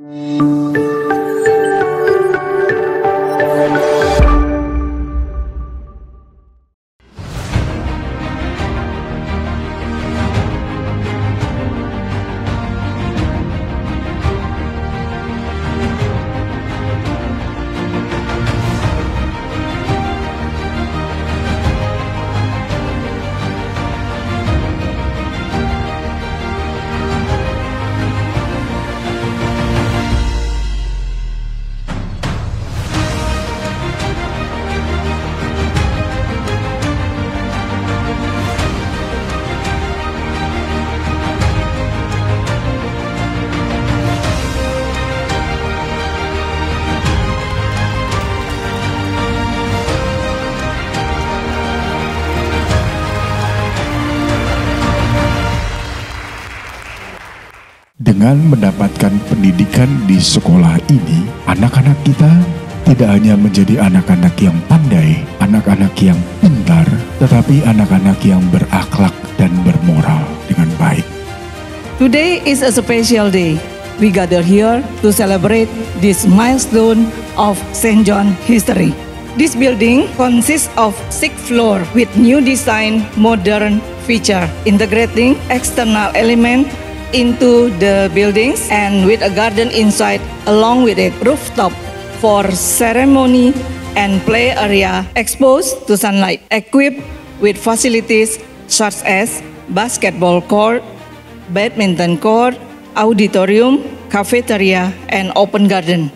you Dengan mendapatkan pendidikan di sekolah ini, anak-anak kita tidak hanya menjadi anak-anak yang pandai, anak-anak yang pintar, tetapi anak-anak yang berakhlak dan bermoral dengan baik. Today is a special day. We gather here to celebrate this milestone of St. John history. This building consists of six floors with new design, modern feature, integrating external element into the buildings and with a garden inside along with a rooftop for ceremony and play area exposed to sunlight equipped with facilities such as basketball court badminton court auditorium cafeteria and open garden